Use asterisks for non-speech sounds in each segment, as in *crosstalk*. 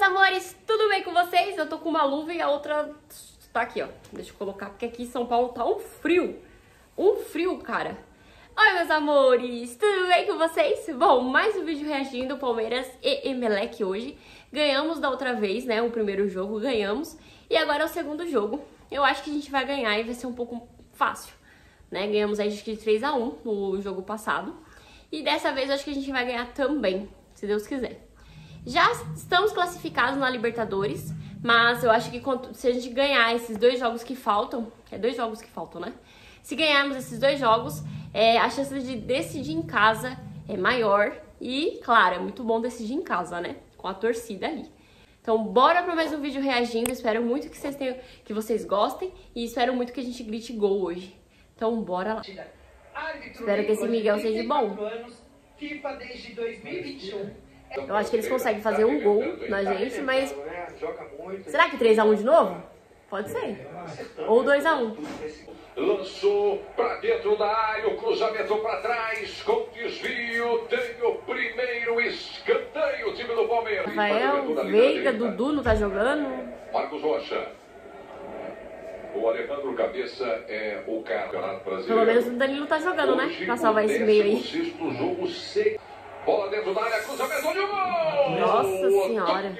meus amores, tudo bem com vocês? Eu tô com uma luva e a outra tá aqui, ó. Deixa eu colocar, porque aqui em São Paulo tá um frio. Um frio, cara. Oi, meus amores, tudo bem com vocês? Bom, mais um vídeo reagindo Palmeiras e Emelec hoje. Ganhamos da outra vez, né, o primeiro jogo, ganhamos. E agora é o segundo jogo. Eu acho que a gente vai ganhar e vai ser um pouco fácil, né? Ganhamos aí de 3 a 1 no jogo passado. E dessa vez eu acho que a gente vai ganhar também, se Deus quiser. Já estamos classificados na Libertadores, mas eu acho que se a gente ganhar esses dois jogos que faltam, é dois jogos que faltam, né? Se ganharmos esses dois jogos, é, a chance de decidir em casa é maior e, claro, é muito bom decidir em casa, né? Com a torcida ali. Então, bora para mais um vídeo reagindo. Espero muito que vocês tenham, que vocês gostem e espero muito que a gente grite gol hoje. Então, bora lá. Espero que esse Miguel seja bom. FIFA desde 2021 eu acho que eles conseguem fazer um gol na gente, mas. Será que 3x1 de novo? Pode ser. Ou 2x1. Lançou para dentro da área, o cruzamento para trás, com desvio, tem o primeiro escanteio, o time do Palmeiras. Rafael, Veiga, Dudu não tá jogando. Marcos Rocha. O Alejandro Cabeça é o cara Pelo menos o Danilo tá jogando, né? Pra salvar esse meio aí. jogo Bola dentro da área, cruzamento de gol! Nossa senhora!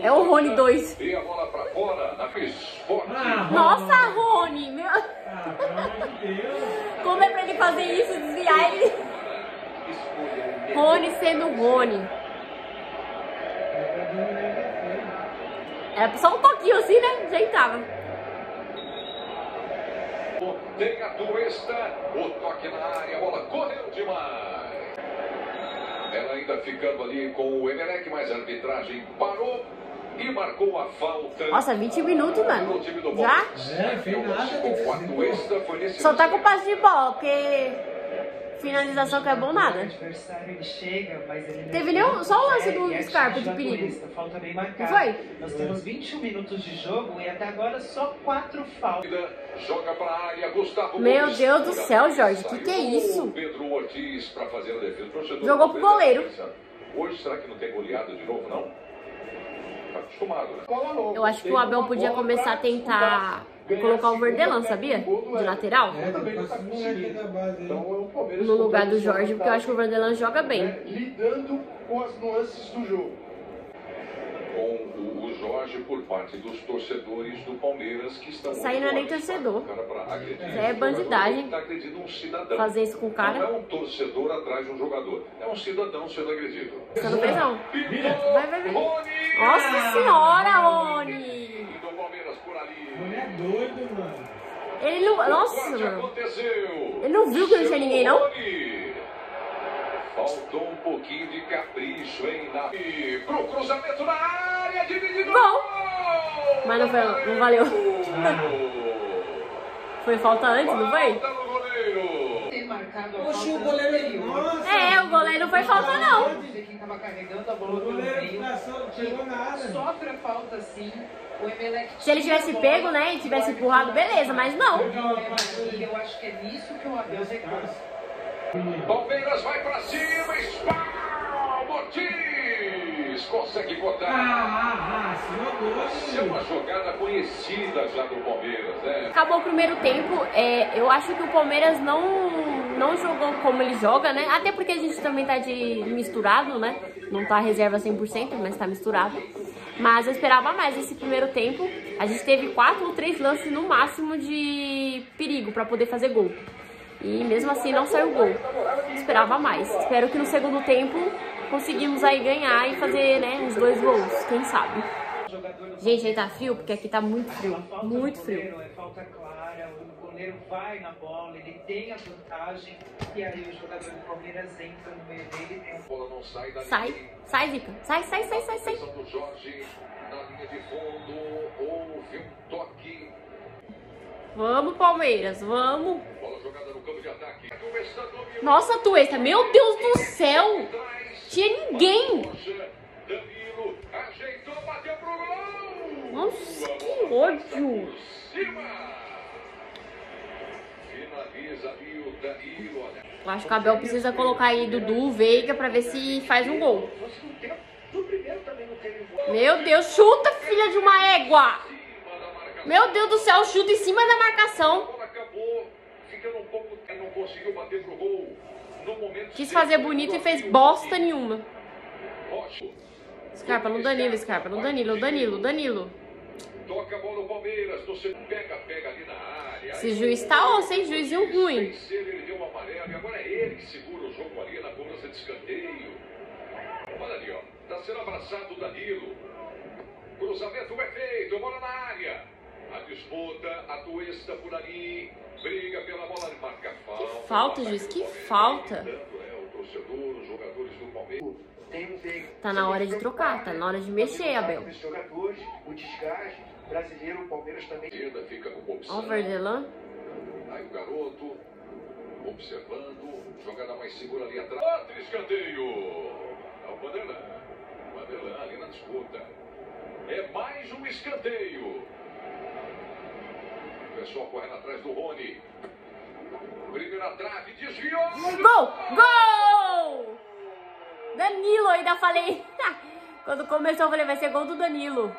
é o Rony 2. E a bola pra fora, na. Ah, Nossa, Rony! Meu... Ah, Como é pra ele fazer isso, desviar ele? Rony sendo Rony. É só um toquinho assim, né? Já entrava. Tem a Tuesta, o toque na área, a bola correu demais. Ela ainda ficando ali com o Emelec, mas a arbitragem parou e marcou a falta. Nossa, 20 minutos, mano. Já? É, fez nada. Só tá com passe de bola, porque finalização que é bom nada. Teve nenhum, só o lance do Scarpa de perigo. Falta bem Não foi? Nós temos 21 minutos de jogo e até agora só 4 faltas. Meu Deus do céu, Jorge, o que, que é isso? Jogou pro goleiro. Hoje será que não tem goleada de novo, não? Tá acostumado, né? Eu acho que o Abel podia começar a tentar colocar o Verdelan, sabia? De lateral. No lugar do Jorge, porque eu acho que o Verdelan joga bem. Lidando com as nuances do jogo. Com o Jorge por parte dos torcedores do Palmeiras que estão. Isso aí não é nem torcedor. Isso é bandidagem. Fazer isso com o cara. Não é um torcedor atrás de um jogador. É um cidadão sendo agredido. Você não fez não. Vai, vai, vai. Nossa senhora, Rony! Ele é doido, mano. Ele não. Nossa, mano. Ele não viu que não tinha ninguém, não? Faltou um pouquinho de capricho, hein? Na... Pro cruzamento na área, dividido. Bom. Mas não, foi, não valeu. *laughs* foi falta antes, não foi? Oxi, o goleiro. Nossa, é, o goleiro não foi falta, não. Carregando a bola meio. Chegou nada. Sofre a falta sim. Se ele tivesse pego, né, e tivesse empurrado, beleza, mas não. Eu acho que é nisso que o Abel Palmeiras vai pra cima, Spal, Ortiz consegue botar. Ah, ah, ah, Isso é uma jogada conhecida já do Palmeiras, né? Acabou o primeiro tempo, é, eu acho que o Palmeiras não, não jogou como ele joga, né? Até porque a gente também tá de misturado, né? Não tá reserva 100%, mas tá misturado. Mas eu esperava mais esse primeiro tempo. A gente teve quatro ou três lances no máximo de perigo para poder fazer gol. E mesmo assim não saiu gol. Esperava mais. Espero que no segundo tempo conseguimos aí ganhar e fazer, né, os dois gols, quem sabe. Gente, aí tá frio, porque aqui tá muito frio, muito frio. O goleiro vai na bola, ele tem a vantagem, e aí o jogador do Palmeiras entra no meio dele. Tem um... Sai, sai, Zica. Sai, sai, sai, sai, sai. Vamos, Palmeiras, vamos. Nossa, Tuesta, meu Deus do céu. Tinha ninguém. Nossa, que ódio. Eu acho que o Abel precisa colocar aí Dudu, Veiga, pra ver se faz um gol. Meu Deus, chuta, filha de uma égua! Meu Deus do céu, chuta em cima da marcação. Quis fazer bonito e fez bosta nenhuma. Scarpa no Danilo, Scarpa no Danilo, Danilo, Danilo. Toca a bola no Palmeiras. Segundo, pega, pega ali na área. Esse juiz tá, ó, sem ruim. Ele deu um e agora é ele que segura o jogo ali na cobrança de escanteio. Olha ali, ó. Tá sendo abraçado o Danilo. Cruzamento é feito, bola na área. A disputa, a tuesta por ali. Briga pela bola, marca a falta. Que falta, juiz, que falta. É o torcedor, os jogadores do Palmeiras. Tem um veio. Tá na hora de trocar, tá na hora de mexer, Abel. Os jogadores, o desgaste brasileiro, o Palmeiras também. Esquerda fica com Ó opção. Verdelan. Aí o garoto observando, jogada mais segura ali atrás. Outro escanteio. É o Vanderlan. Vanderlan ali na disputa. É mais um escanteio. O pessoal correndo atrás do Rony. Primeira trave, desviou. Gol! Gol! Danilo, ainda falei. *laughs* Quando começou, eu falei, vai ser gol do Danilo.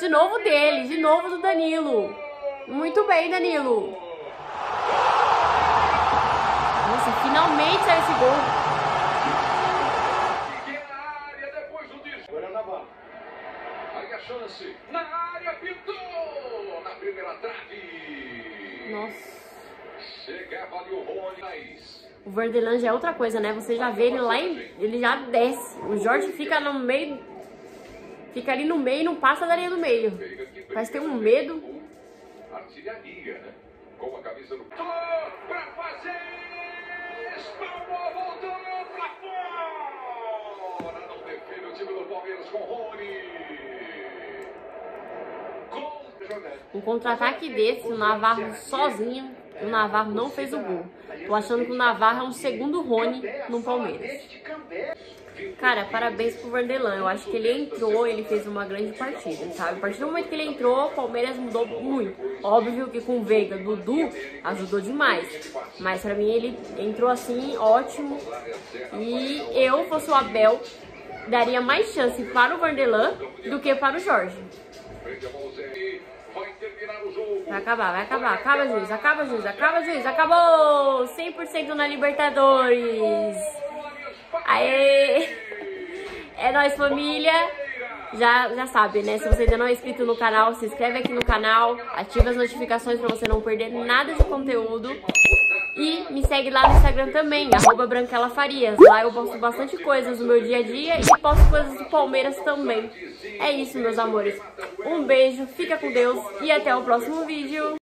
De novo dele, de novo do Danilo. Muito bem, Danilo. Nossa, finalmente saiu esse gol. Chance. Na área, pintou. Na primeira trave. Nossa. Chegava ali o Rony. Mas O Verdelan já é outra coisa, né? Você já vê ele lá em. Ele já desce. O Jorge fica no meio. Fica ali no meio e não passa da linha do meio. Parece ter um medo. Artilharia, né? Com a camisa do. Pra fazer! Espalmou, voltou pra fora! Não defende o time do Palmeiras com Rony. Um contra-ataque desse, o Navarro sozinho. O Navarro não fez o gol. Tô achando que o Navarro é um segundo Rony no Palmeiras. Cara, parabéns pro Vanderlan. Eu acho que ele entrou, ele fez uma grande partida, sabe? A partir do momento que ele entrou, o Palmeiras mudou muito. Óbvio que com Veiga, Dudu, ajudou demais. Mas pra mim ele entrou assim, ótimo. E eu, fosse o Abel, daria mais chance para o Vanderlan do que para o Jorge. Vai acabar, vai acabar. Acaba, juiz, acaba, juiz, acaba, juiz. Acabou! 100% na Libertadores. Aê! É nóis, família. Já, já sabe, né? Se você ainda não é inscrito no canal, se inscreve aqui no canal, ativa as notificações pra você não perder nada de conteúdo. E me segue lá no Instagram também, arroba Branquela Farias. Lá eu posto bastante coisas do meu dia a dia e posto coisas do Palmeiras também. É isso, meus amores. Um beijo, fica com Deus e até o próximo vídeo.